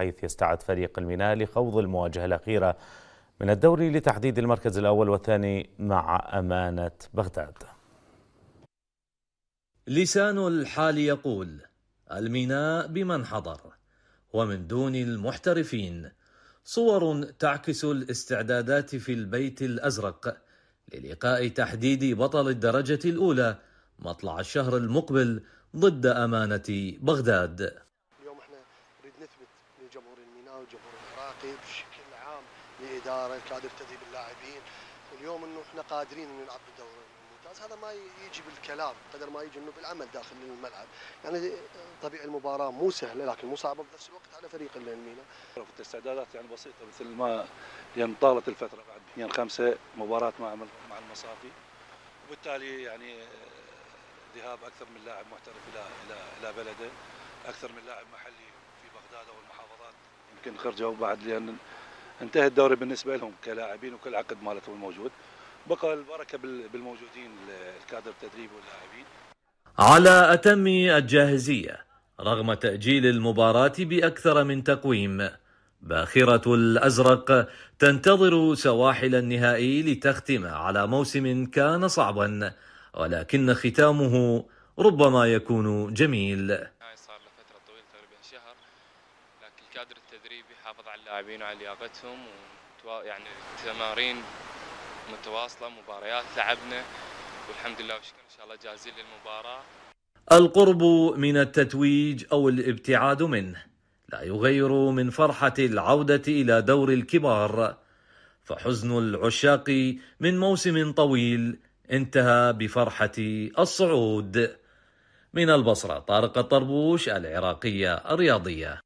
حيث يستعد فريق الميناء لخوض المواجهة الأخيرة من الدوري لتحديد المركز الأول والثاني مع أمانة بغداد. لسان الحال يقول الميناء بمن حضر ومن دون المحترفين. صور تعكس الاستعدادات في البيت الأزرق للقاء تحديد بطل الدرجة الأولى مطلع الشهر المقبل ضد أمانة بغداد. لجمهور الميناء والجمهور العراقي بشكل عام لإدارة كادر تدريب اللاعبين. اليوم إنه إحنا قادرين إنه نلعب بالدوري الممتاز. هذا ما يجي بالكلام قدر ما يجي إنه بالعمل داخل الملعب. يعني طبيعي المباراة مو سهلة لكن مو صعبة بنفس الوقت على فريق الميناء. الاستعدادات يعني بسيطة مثل ما يعني طالت الفترة بعد يعني خمسة مباراة مع مع المصافي. وبالتالي يعني ذهاب أكثر من لاعب محترف إلى إلى إلى بلده. أكثر من لاعب محلي. بغداد أو المحافظات. يمكن خرجوا بعد لأن انتهى الدوري بالنسبة لهم كلاعبين وكل عقد مالتهم الموجود. بقى البركة بالموجودين الكادر التدريبي واللاعبين. على أتم الجاهزية رغم تأجيل المباراة بأكثر من تقويم باخرة الأزرق تنتظر سواحل النهائي لتختم على موسم كان صعبا ولكن ختامه ربما يكون جميل. الكادر التدريبي حافظ على اللاعبين وعلى لياقتهم يعني تمارين متواصلة مباريات لعبنا والحمد لله وشكرا إن شاء الله جاهزين للمباراة. القرب من التتويج أو الابتعاد منه لا يغير من فرحة العودة إلى دور الكبار. فحزن العشاق من موسم طويل انتهى بفرحة الصعود. من البصرة طارق الطربوش العراقية الرياضية.